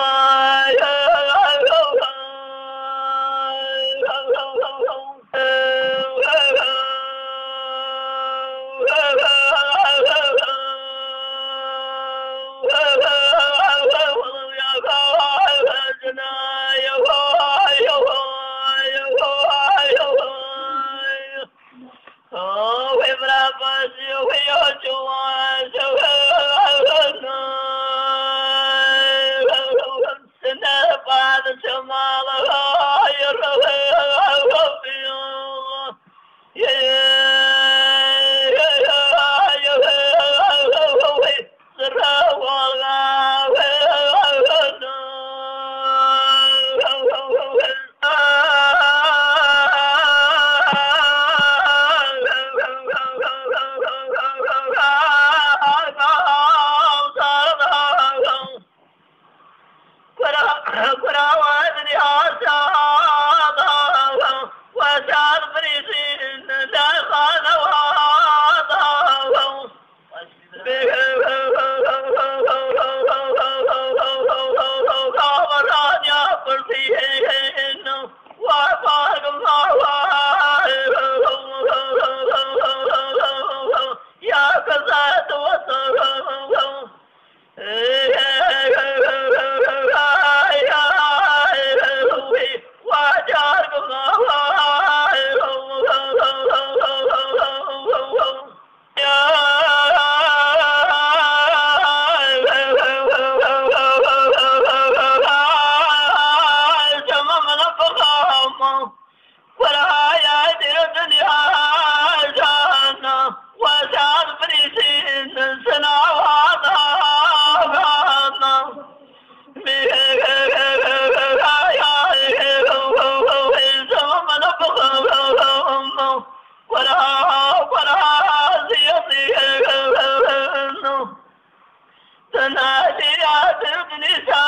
Oh, Hallelujah.